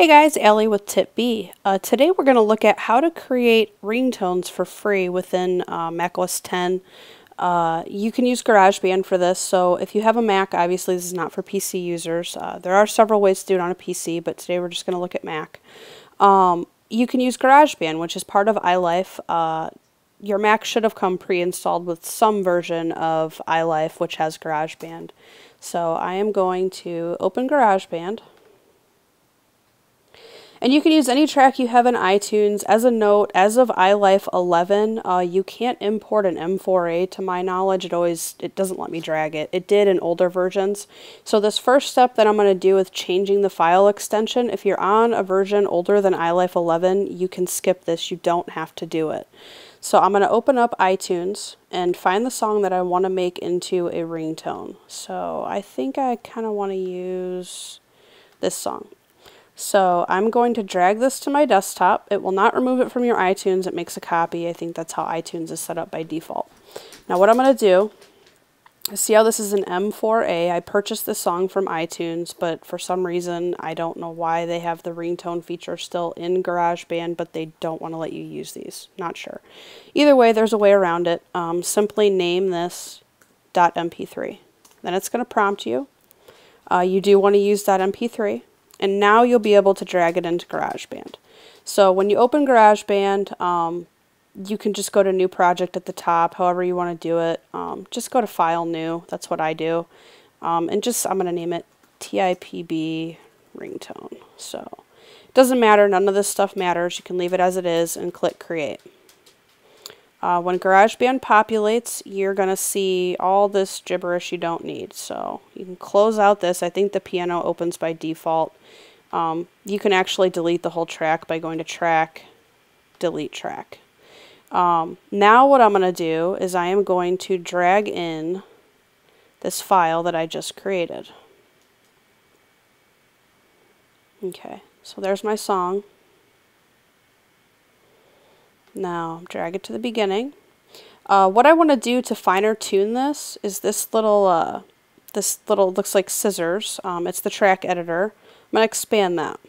Hey guys, Allie with TiPb. Uh, today we're going to look at how to create ringtones for free within uh, macOS 10. Uh, you can use GarageBand for this, so if you have a Mac, obviously this is not for PC users. Uh, there are several ways to do it on a PC, but today we're just going to look at Mac. Um, you can use GarageBand, which is part of iLife. Uh, your Mac should have come pre-installed with some version of iLife, which has GarageBand. So I am going to open GarageBand. And you can use any track you have in iTunes. As a note, as of iLife 11, uh, you can't import an M4A to my knowledge. It always, it doesn't let me drag it. It did in older versions. So this first step that I'm going to do with changing the file extension, if you're on a version older than iLife 11, you can skip this. You don't have to do it. So I'm going to open up iTunes and find the song that I want to make into a ringtone. So I think I kind of want to use this song. So I'm going to drag this to my desktop. It will not remove it from your iTunes. It makes a copy. I think that's how iTunes is set up by default. Now what I'm going to do see how this is an M4A. I purchased this song from iTunes, but for some reason, I don't know why they have the ringtone feature still in GarageBand, but they don't want to let you use these. Not sure. Either way, there's a way around it. Um, simply name this .mp3. Then it's going to prompt you. Uh, you do want to use that .mp3 and now you'll be able to drag it into GarageBand. So when you open GarageBand, um, you can just go to new project at the top, however you want to do it. Um, just go to file new, that's what I do. Um, and just, I'm going to name it TIPB ringtone. So it doesn't matter, none of this stuff matters. You can leave it as it is and click create. Uh, when GarageBand populates, you're going to see all this gibberish you don't need. So you can close out this. I think the piano opens by default. Um, you can actually delete the whole track by going to track, delete track. Um, now what I'm going to do is I am going to drag in this file that I just created. Okay, so there's my song. Now drag it to the beginning. Uh, what I want to do to finer tune this is this little, uh, this little looks like scissors. Um, it's the track editor. I'm going to expand that.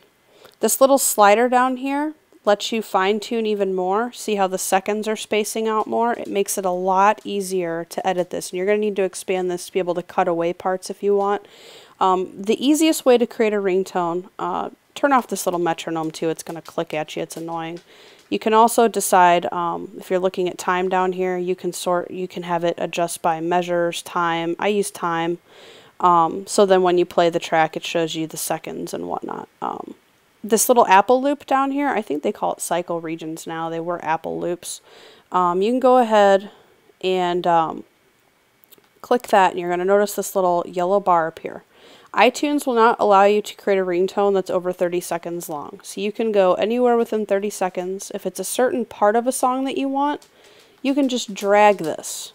This little slider down here lets you fine tune even more. See how the seconds are spacing out more? It makes it a lot easier to edit this. And you're going to need to expand this to be able to cut away parts if you want. Um, the easiest way to create a ringtone, uh, turn off this little metronome too. It's going to click at you. It's annoying. You can also decide um, if you're looking at time down here, you can sort, you can have it adjust by measures, time. I use time. Um, so then when you play the track, it shows you the seconds and whatnot. Um, this little Apple loop down here, I think they call it cycle regions now. They were Apple loops. Um, you can go ahead and um, click that and you're going to notice this little yellow bar up here iTunes will not allow you to create a ringtone that's over 30 seconds long. So you can go anywhere within 30 seconds. If it's a certain part of a song that you want, you can just drag this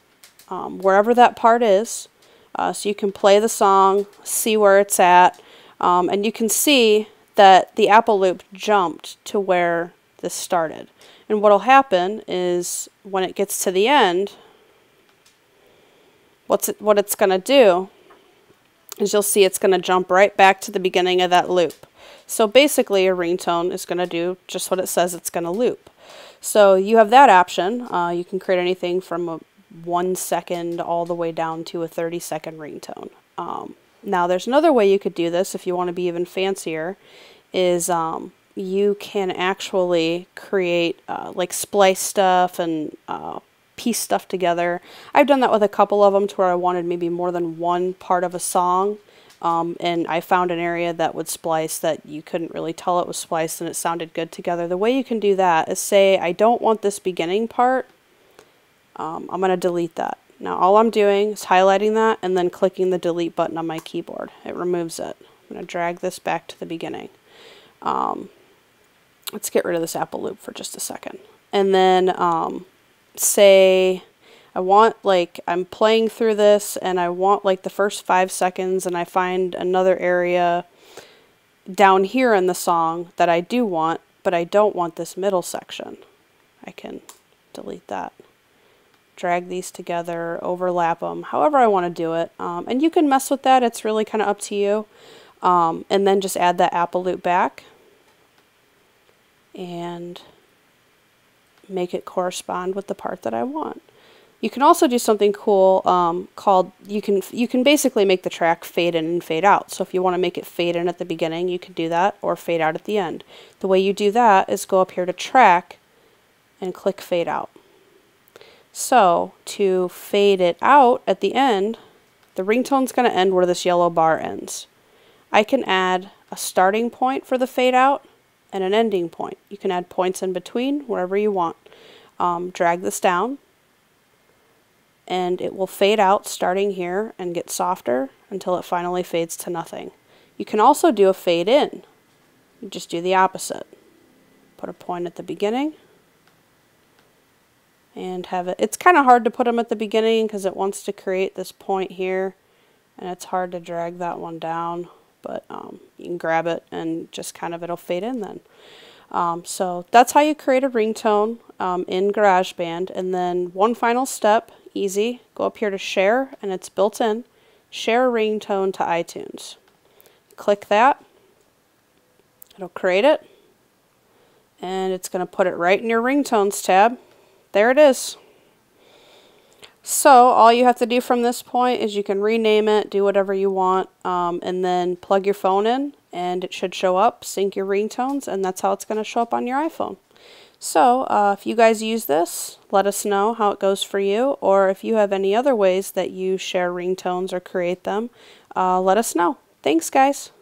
um, wherever that part is. Uh, so you can play the song, see where it's at, um, and you can see that the Apple loop jumped to where this started. And what will happen is when it gets to the end, what's it, what it's going to do as you'll see it's going to jump right back to the beginning of that loop. So basically a ringtone is going to do just what it says it's going to loop. So you have that option. Uh, you can create anything from a one second all the way down to a 30 second ringtone. Um, now there's another way you could do this if you want to be even fancier is um, you can actually create uh, like splice stuff and uh, piece stuff together. I've done that with a couple of them to where I wanted maybe more than one part of a song. Um, and I found an area that would splice that you couldn't really tell it was spliced and it sounded good together. The way you can do that is say, I don't want this beginning part. Um, I'm going to delete that. Now all I'm doing is highlighting that and then clicking the delete button on my keyboard. It removes it. I'm going to drag this back to the beginning. Um, let's get rid of this Apple loop for just a second. And then um, say I want like I'm playing through this and I want like the first five seconds and I find another area down here in the song that I do want, but I don't want this middle section. I can delete that. Drag these together, overlap them, however I want to do it. Um, and you can mess with that. It's really kind of up to you. Um, and then just add that Apple loop back. and make it correspond with the part that I want. You can also do something cool um, called you can you can basically make the track fade in and fade out. So if you want to make it fade in at the beginning, you can do that, or fade out at the end. The way you do that is go up here to track and click fade out. So to fade it out at the end, the ringtone's going to end where this yellow bar ends. I can add a starting point for the fade out and an ending point. You can add points in between wherever you want. Um, drag this down and it will fade out starting here and get softer until it finally fades to nothing. You can also do a fade in. You just do the opposite. Put a point at the beginning and have it. It's kind of hard to put them at the beginning because it wants to create this point here and it's hard to drag that one down but um, you can grab it and just kind of it'll fade in then. Um, so that's how you create a ringtone um, in GarageBand and then one final step easy. Go up here to share and it's built in. Share ringtone to iTunes. Click that. It'll create it. And it's going to put it right in your ringtones tab. There it is. So all you have to do from this point is you can rename it, do whatever you want, um, and then plug your phone in and it should show up, sync your ringtones, and that's how it's going to show up on your iPhone. So uh, if you guys use this, let us know how it goes for you, or if you have any other ways that you share ringtones or create them, uh, let us know. Thanks, guys.